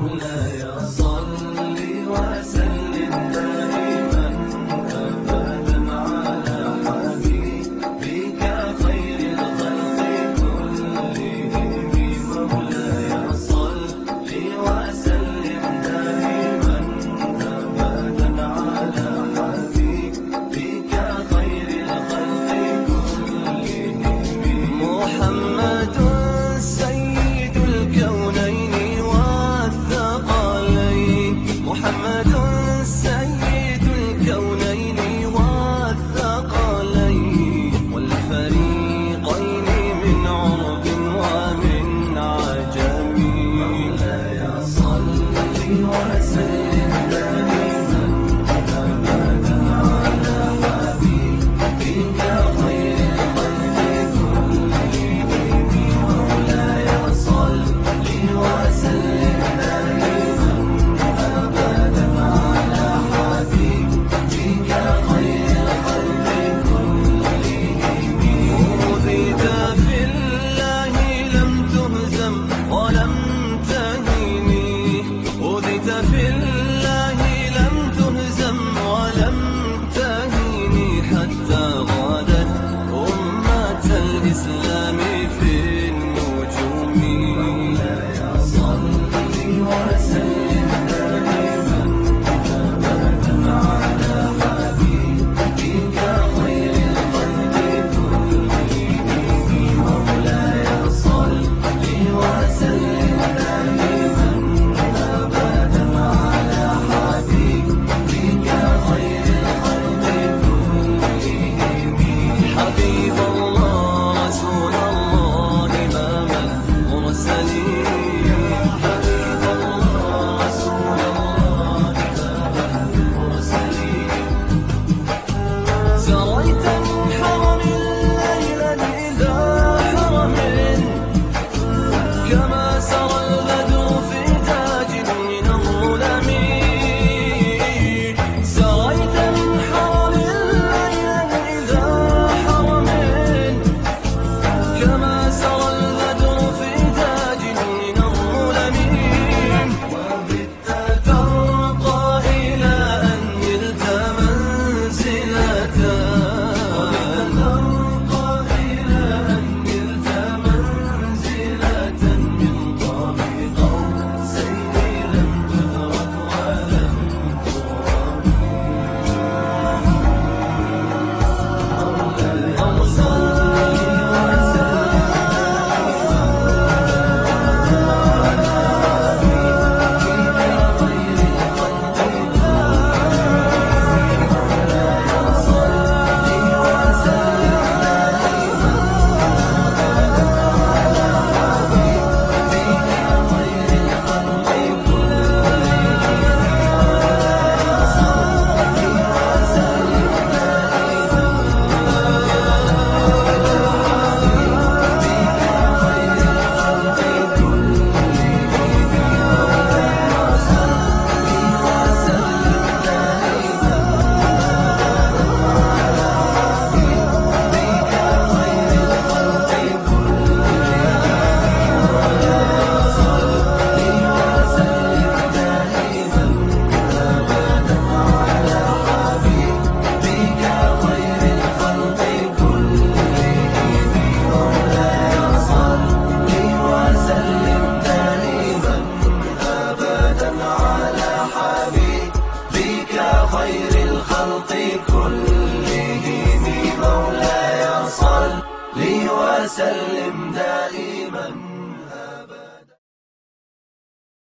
مولاي محمد Oh. وسلم دائما.